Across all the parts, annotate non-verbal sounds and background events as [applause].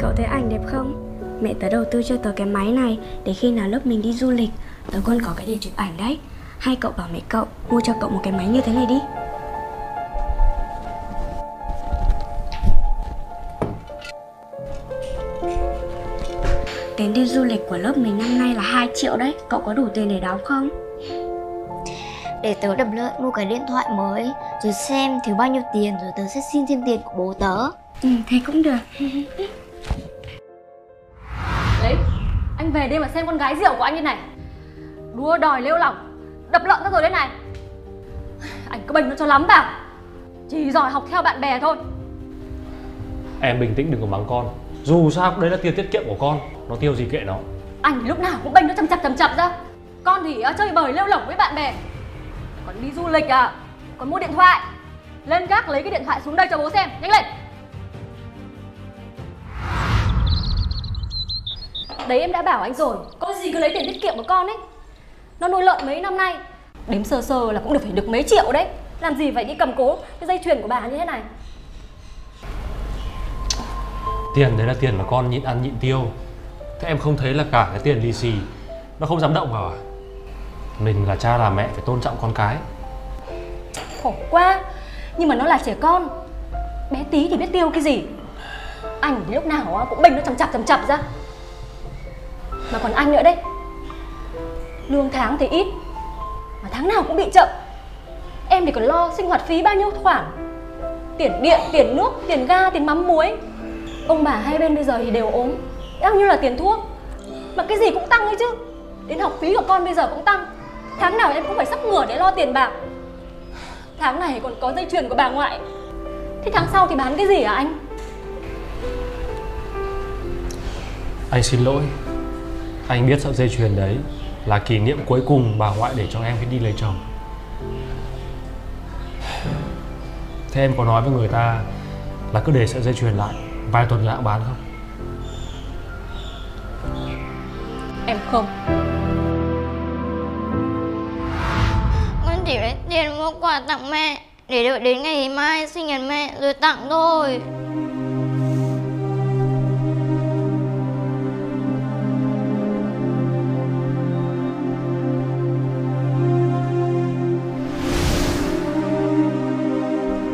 Cậu thấy ảnh đẹp không? Mẹ tớ đầu tư cho tớ cái máy này Để khi nào lớp mình đi du lịch, Tớ còn có cái để chụp ảnh đấy Hay cậu bảo mẹ cậu mua cho cậu một cái máy như thế này đi Tiền đi du lịch của lớp mình năm nay là 2 triệu đấy Cậu có đủ tiền để đóng không? Để tớ đập lợi mua cái điện thoại mới Rồi xem thiếu bao nhiêu tiền Rồi tớ sẽ xin thêm tiền của bố tớ. Ừ, thế cũng được. [laughs] Đấy, anh về đây mà xem con gái rượu của anh như này. Đua đòi lêu lỏng Đập lợn ra rồi đấy này. Anh cứ bình nó cho lắm vào. Chỉ giỏi học theo bạn bè thôi. Em bình tĩnh đừng có mắng con. Dù sao cũng đấy là tiền tiết kiệm của con Nó tiêu gì kệ nó. Anh thì lúc nào cũng bênh nó chầm chập chầm chập ra. Con thì ờ, chơi bời lêu lỏng với bạn bè còn đi du lịch à? Còn mua điện thoại? Lên gác lấy cái điện thoại xuống đây cho bố xem. Nhanh lên! Đấy, em đã bảo anh rồi. Có gì cứ lấy tiền tiết kiệm của con ấy. Nó nuôi lợn mấy năm nay, Đếm sơ sơ là cũng được phải được mấy triệu đấy. Làm gì phải đi cầm cố cái dây chuyền của bà như thế này? Tiền đấy là tiền mà con nhịn ăn nhịn tiêu. Thế em không thấy là cả cái tiền lì xì Nó không dám động vào à? Mình là cha là mẹ phải tôn trọng con cái. Khổ quá. Nhưng mà nó là trẻ con. Bé tí thì biết tiêu cái gì. Anh thì lúc nào cũng bình nó chầm chập chầm chập ra. Mà còn anh nữa đấy. Lương tháng thì ít Mà tháng nào cũng bị chậm. Em thì còn lo sinh hoạt phí bao nhiêu khoản? Tiền điện, tiền nước, tiền ga, tiền mắm muối. Ông bà hai bên bây giờ thì đều ốm. Bao nhiêu là tiền thuốc? Mà cái gì cũng tăng ấy chứ. Đến học phí của con bây giờ cũng tăng. Tháng nào em cũng phải sắp ngửa để lo tiền bạc. Tháng này còn có dây chuyền của bà ngoại. Thế tháng sau thì bán cái gì hả anh? Anh xin lỗi. Anh biết sợi dây chuyền đấy Là kỷ niệm cuối cùng bà ngoại để cho em khi đi lấy chồng. Thế em có nói với người ta Là cứ để sợi dây chuyền lại Vài tuần lại bán không? Em không tiền mua quà tặng mẹ Để đợi đến ngày mai sinh nhật mẹ rồi tặng thôi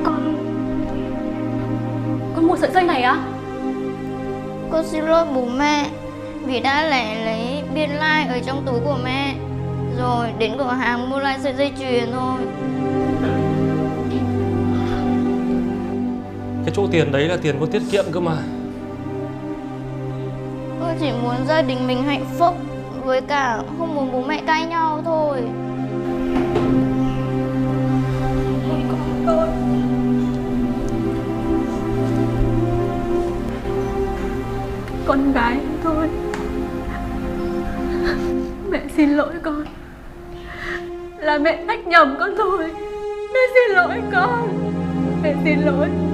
Con Con mua sợi dây này á? Con xin lỗi bố mẹ Vì đã lẻ lấy biên lai like ở trong túi của mẹ Rồi đến cửa hàng mua lại sợi dây chuyền thôi. Cái chỗ tiền đấy là tiền con tiết kiệm cơ mà. Con chỉ muốn gia đình mình hạnh phúc Với cả không muốn bố mẹ cãi nhau thôi. Con gái thôi Mẹ xin lỗi con là mẹ trách nhầm con rồi Mẹ xin lỗi con. Mẹ xin lỗi.